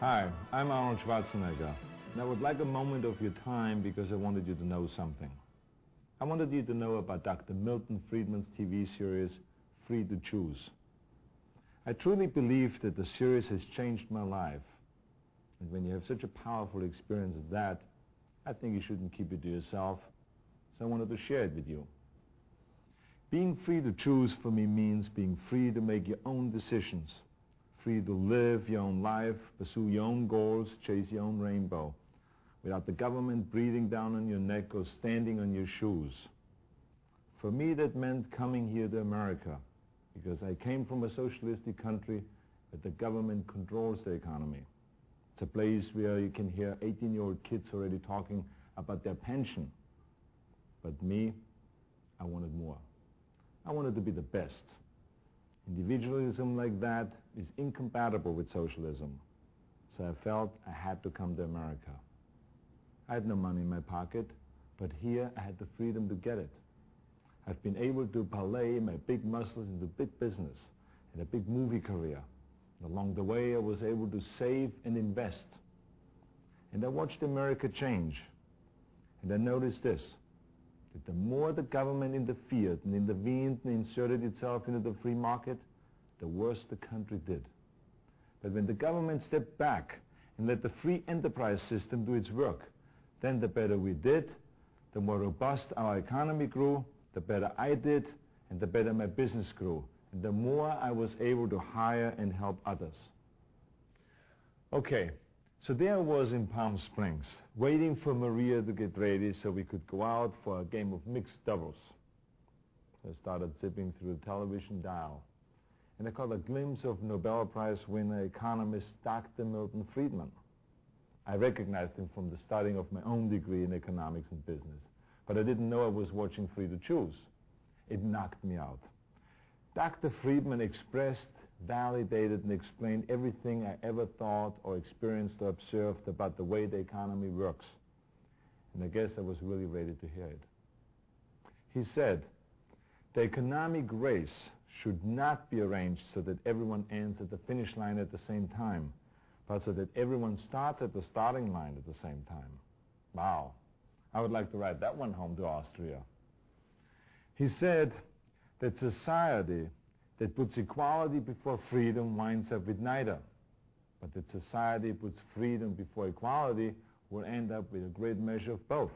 Hi, I'm Arnold Schwarzenegger, and I would like a moment of your time because I wanted you to know something. I wanted you to know about Dr. Milton Friedman's TV series, Free to Choose. I truly believe that the series has changed my life. And when you have such a powerful experience as that, I think you shouldn't keep it to yourself. So I wanted to share it with you. Being free to choose for me means being free to make your own decisions free to live your own life, pursue your own goals, chase your own rainbow, without the government breathing down on your neck or standing on your shoes. For me, that meant coming here to America, because I came from a socialistic country where the government controls the economy. It's a place where you can hear 18-year-old kids already talking about their pension. But me, I wanted more. I wanted to be the best. Individualism like that is incompatible with socialism. So I felt I had to come to America. I had no money in my pocket, but here I had the freedom to get it. I've been able to parlay my big muscles into big business and a big movie career. And along the way, I was able to save and invest. And I watched America change. And I noticed this, that the more the government interfered and intervened and inserted itself into the free market, the worse the country did. But when the government stepped back and let the free enterprise system do its work, then the better we did, the more robust our economy grew, the better I did, and the better my business grew, and the more I was able to hire and help others. Okay, so there I was in Palm Springs, waiting for Maria to get ready so we could go out for a game of mixed doubles. I started zipping through the television dial and I caught a glimpse of Nobel Prize winner economist Dr. Milton Friedman. I recognized him from the studying of my own degree in economics and business, but I didn't know I was watching Free to Choose. It knocked me out. Dr. Friedman expressed, validated, and explained everything I ever thought or experienced or observed about the way the economy works. And I guess I was really ready to hear it. He said, the economic race should not be arranged so that everyone ends at the finish line at the same time, but so that everyone starts at the starting line at the same time. Wow. I would like to write that one home to Austria. He said that society that puts equality before freedom winds up with neither. But that society puts freedom before equality will end up with a great measure of both.